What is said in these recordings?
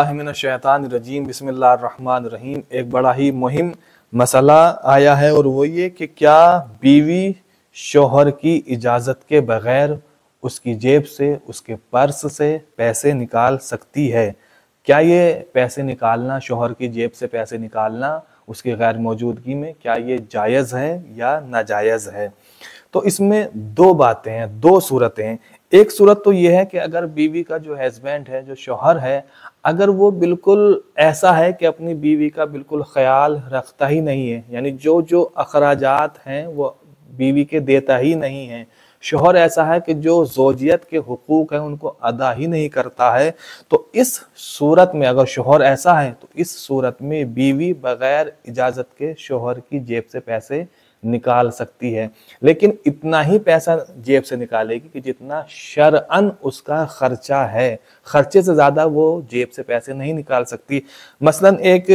रजीम, बिस्मिल्लाहिर्रहमानिर्रहीम। एक बड़ा ही मुहिम मसला आया है और वो ये कि क्या बीवी शोहर की इजाज़त के बगैर उसकी जेब से, उसके पर्स से पैसे निकाल सकती है? क्या ये पैसे निकालना, शोहर की जेब से पैसे निकालना, उसकी गैर मौजूदगी में क्या ये जायज़ है या नाजायज़ है? तो इसमें दो बातें हैं, दो सूरतें एक सूरत तो यह है कि अगर बीवी का जो हस्बैंड है, जो शोहर है, अगर वो बिल्कुल ऐसा है कि अपनी बीवी का बिल्कुल ख्याल रखता ही नहीं है, यानी जो जो अखराज हैं, वो बीवी के देता ही नहीं है। शोहर ऐसा है कि जो जोजियत के हकूक हैं, उनको अदा ही नहीं करता है। तो इस सूरत में अगर शोहर ऐसा है तो इस सूरत में बीवी बगैर इजाज़त के शोहर की जेब से पैसे निकाल सकती है। लेकिन इतना ही पैसा जेब से निकालेगी कि जितना शरअन उसका खर्चा है। खर्चे से ज़्यादा वो जेब से पैसे नहीं निकाल सकती। मसलन एक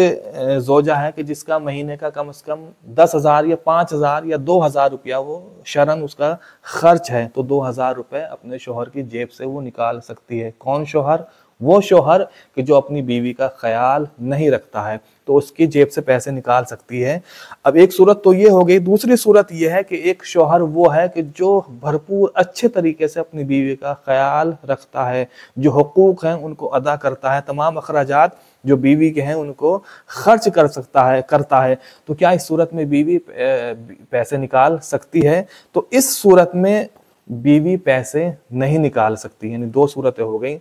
जोजा है कि जिसका महीने का कम से कम दस हज़ार या पाँच हज़ार या दो हज़ार रुपया वो शरन उसका खर्च है तो दो हज़ार रुपये अपने शोहर की जेब से वो निकाल सकती है। कौन शोहर? वो शोहर कि जो अपनी बीवी का ख्याल नहीं रखता है तो उसकी जेब से पैसे निकाल सकती है। अब एक सूरत तो ये हो गई, दूसरी सूरत ये है कि एक शोहर वो है कि जो भरपूर अच्छे तरीके से अपनी बीवी का ख्याल रखता है, जो हकूक़ हैं उनको अदा करता है, तमाम अखराज जो बीवी के हैं उनको खर्च कर सकता है, करता है। तो क्या इस सूरत में बीवी पैसे निकाल सकती है? तो इस सूरत में बीवी पैसे नहीं निकाल सकती, यानी दो सूरतें हो गई।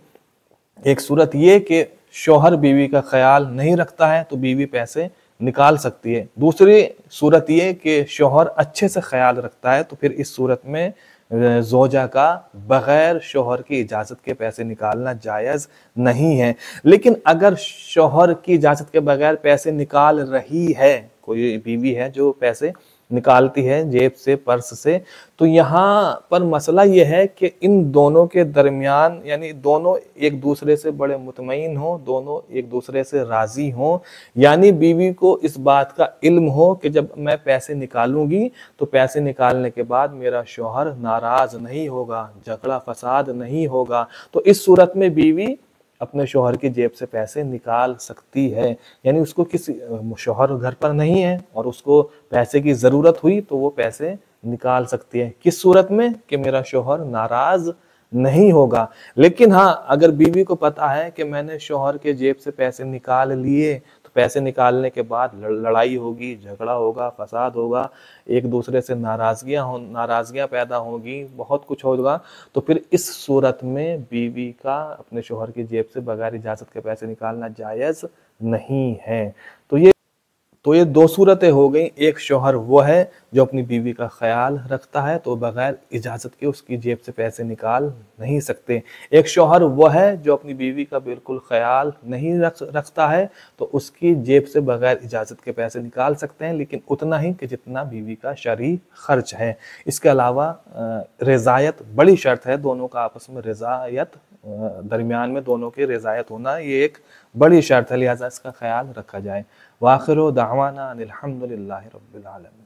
एक सूरत ये कि शोहर बीवी का ख्याल नहीं रखता है तो बीवी पैसे निकाल सकती है। दूसरी सूरत ये कि शोहर अच्छे से ख्याल रखता है तो फिर इस सूरत में जोजा का बगैर शोहर की इजाज़त के पैसे निकालना जायज़ नहीं है। लेकिन अगर शोहर की इजाज़त के बगैर पैसे निकाल रही है, कोई बीवी है जो पैसे निकालती है जेब से, पर्स से। तो यहाँ पर मसला यह है कि इन दोनों के दरमियान, यानी दोनों एक दूसरे से बड़े मुतमिन हों, दोनों एक दूसरे से राज़ी हों, यानी बीवी को इस बात का इल्म हो कि जब मैं पैसे निकालूँगी तो पैसे निकालने के बाद मेरा शोहर नाराज़ नहीं होगा, झगड़ा फसाद नहीं होगा। तो इस सूरत में बीवी अपने शोहर की जेब से पैसे निकाल सकती है। यानी उसको किसी शोहर घर पर नहीं है और उसको पैसे की ज़रूरत हुई तो वो पैसे निकाल सकती है। किस सूरत में? कि मेरा शोहर नाराज़ नहीं होगा। लेकिन हाँ अगर बीवी को पता है कि मैंने शोहर के जेब से पैसे निकाल लिए पैसे निकालने के बाद लड़ाई होगी, झगड़ा होगा, फसाद होगा, एक दूसरे से नाराजगियाँ हो, नाराजगियाँ पैदा होगी, बहुत कुछ होगा। तो फिर इस सूरत में बीवी का अपने शोहर की जेब से बगैर इजाज़त के पैसे निकालना जायज़ नहीं है। तो ये तो ये दो सूरतें हो गई। एक शोहर वो है जो अपनी बीवी का ख्याल रखता है तो बगैर इजाज़त के उसकी जेब से पैसे निकाल नहीं सकते। एक शोहर वो है जो अपनी बीवी का बिल्कुल ख्याल नहीं रख, रखता है तो उसकी जेब से बगैर इजाज़त के पैसे निकाल सकते हैं, लेकिन उतना ही कि जितना बीवी का शरी खर्च है। इसके अलावा रज़ायत बड़ी शर्त है, दोनों का आपस में रज़ायत दरमियान में दोनों की रज़ायत होना ये एक बड़ी शर्त है, लिहाजा इसका ख्याल रखा जाए। वाखिर दावाना अलहमदिल्ला रबालमी